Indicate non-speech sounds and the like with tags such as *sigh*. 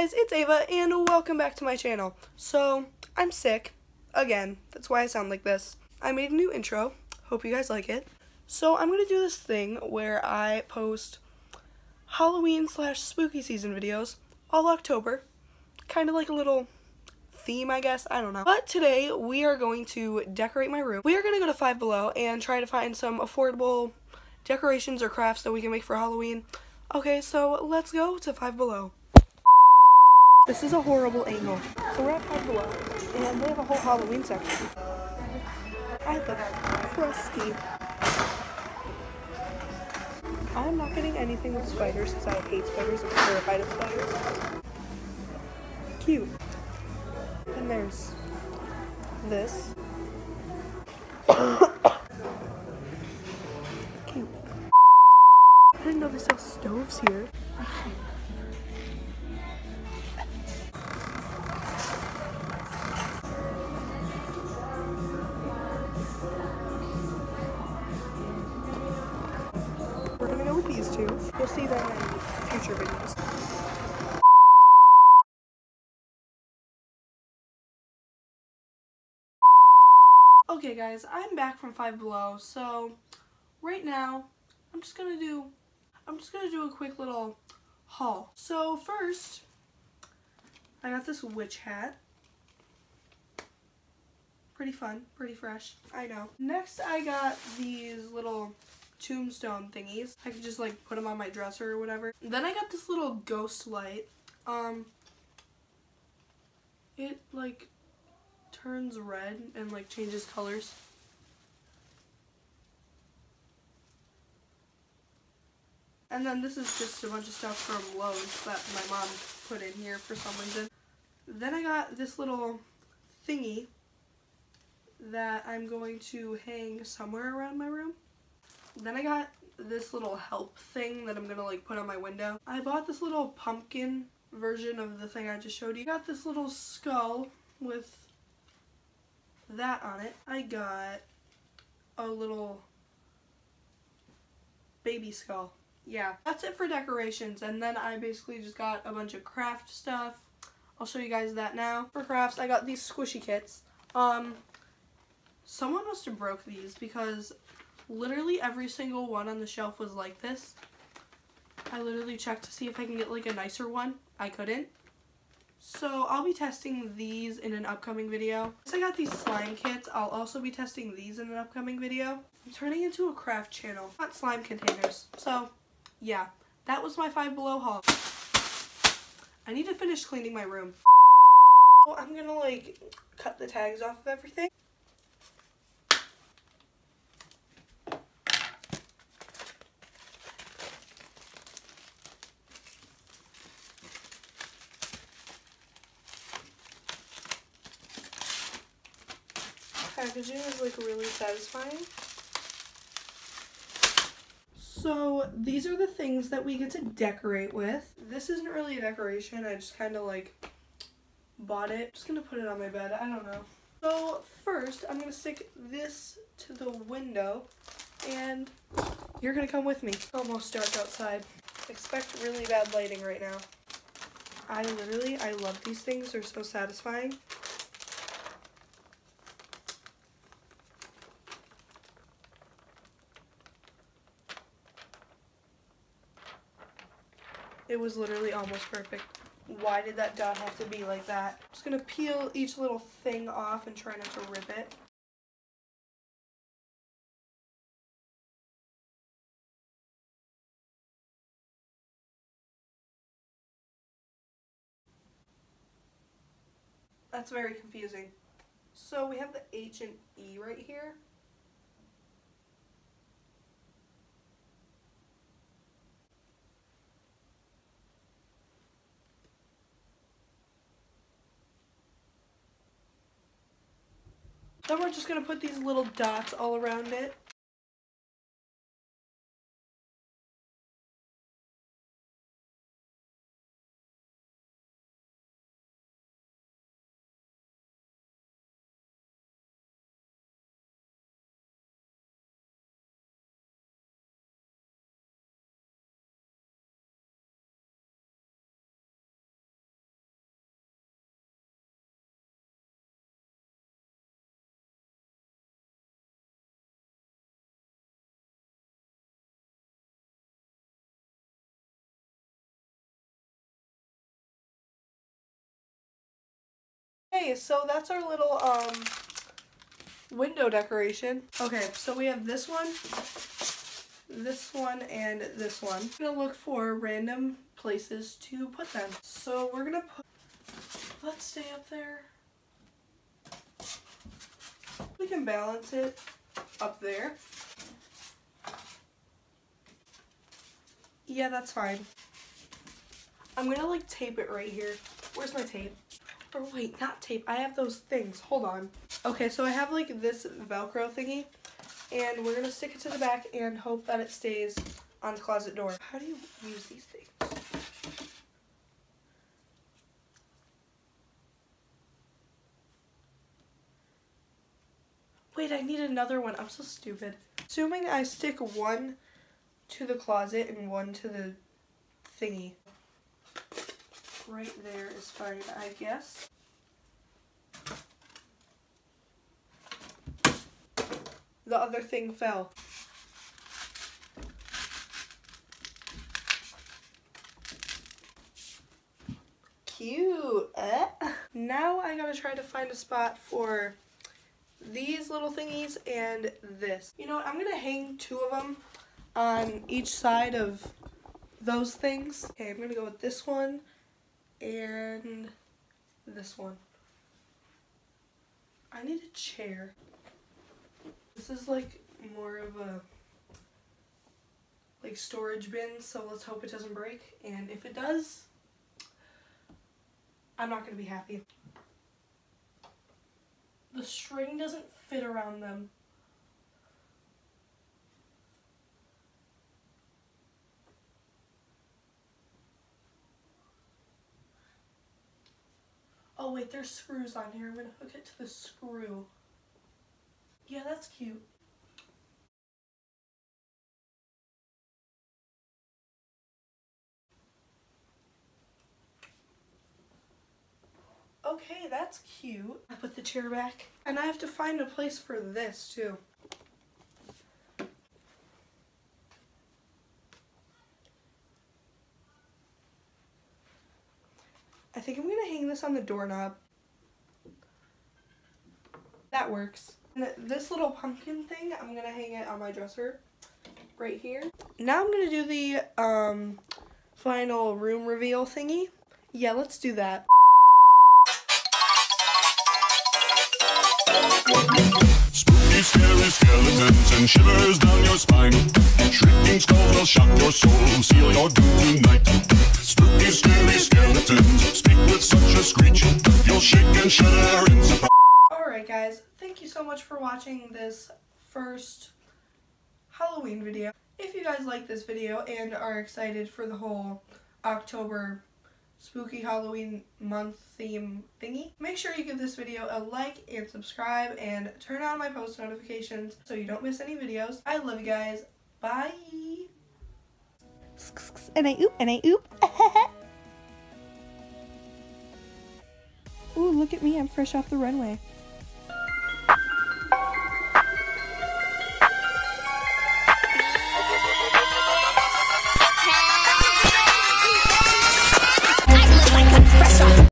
guys, it's Ava, and welcome back to my channel. So, I'm sick. Again, that's why I sound like this. I made a new intro. Hope you guys like it. So, I'm to do this thing where I post Halloween slash spooky season videos all October. Kind of like a little theme, I guess. I don't know. But today, we are going to decorate my room. We are to go to Five Below and try to find some affordable decorations or crafts that we can make for Halloween. Okay, so let's go to Five Below. This is a horrible angle. So we're at Below, and they have a whole Halloween section. I look crusty. I'm not getting anything with spiders because I hate spiders. I'm terrified of spiders. Cute. And there's this. *coughs* Cute. I didn't know they sell stoves here. You'll see them in future videos. Okay guys, I'm back from Five Below, so right now I'm just gonna do I'm just gonna do a quick little haul. So first I got this witch hat. Pretty fun, pretty fresh, I know. Next I got these little tombstone thingies. I could just like put them on my dresser or whatever. Then I got this little ghost light. Um, it like turns red and like changes colors. And then this is just a bunch of stuff from Lowe's that my mom put in here for some reason. Then I got this little thingy that I'm going to hang somewhere around my room. Then I got this little help thing that I'm to like put on my window. I bought this little pumpkin version of the thing I just showed you. I got this little skull with that on it. I got a little baby skull. Yeah, that's it for decorations. And then I basically just got a bunch of craft stuff. I'll show you guys that now. For crafts, I got these squishy kits. Um, someone must have broke these because literally every single one on the shelf was like this. I literally checked to see if I can get like a nicer one. I couldn't. So I'll be testing these in an upcoming video. Since I got these slime kits, I'll also be testing these in an upcoming video. I'm turning into a craft channel, not slime containers. So yeah, that was my Five Below haul. I need to finish cleaning my room. *laughs* I'm gonna like cut the tags off of everything. Packaging is like really satisfying. So these are the things that we get to decorate with. This isn't really a decoration, I just kind of like bought it. Just gonna put it on my bed, I don't know. So first, I'm gonna stick this to the window and you're gonna come with me. Almost dark outside. Expect really bad lighting right now. I literally, I love these things, they're so satisfying. It was literally almost perfect. Why did that dot have to be like that? I'm just gonna peel each little thing off and try not to rip it. That's very confusing. So we have the H and E right here. Then we're just going to put these little dots all around it. Okay, so that's our little um window decoration. Okay, so we have this one, this one, and this one. I'm gonna look for random places to put them. So we're gonna put, let's stay up there. We can balance it up there. Yeah, that's fine. I'm gonna like tape it right here. Where's my tape? Or wait, not tape. I have those things. Hold on. Okay, so I have like this Velcro thingy. And we're gonna stick it to the back and hope that it stays on the closet door. How do you use these things? Wait, I need another one. I'm so stupid. Assuming I stick one to the closet and one to the thingy. Right there is fine, I guess. The other thing fell. Cute. Eh? Now I gotta try to find a spot for these little thingies and this. You know what, I'm gonna hang two of them on each side of those things. Okay, I'm gonna go with this one and this one. I need a chair. This is like more of a like storage bin, so let's hope it doesn't break. And if it does, I'm not gonna be happy. The string doesn't fit around them. Oh wait, there's screws on here. I'm gonna hook it to the screw. Yeah, that's cute. Okay, that's cute. I put the chair back. And I have to find a place for this too. I think I'm going to hang this on the doorknob. That works. And this little pumpkin thing, I'm going to hang it on my dresser right here. Now I'm going to do the um, final room reveal thingy. Yeah, let's do that. Spooky, scary skeletons and shivers down your spine. Shrieking skulls will shock your soul, seal your doom tonight. Spooky, scary skeletons speak a screech. You'll shake and shudder in surprise. Alright guys, thank you so much for watching this first Halloween video. If you guys like this video and are excited for the whole October spooky Halloween month theme thingy. Make sure you give this video a like and subscribe and turn on my post notifications so you don't miss any videos. I love you guys. Bye. And I oop, and I oop. *laughs* look at me, I'm fresh off the runway.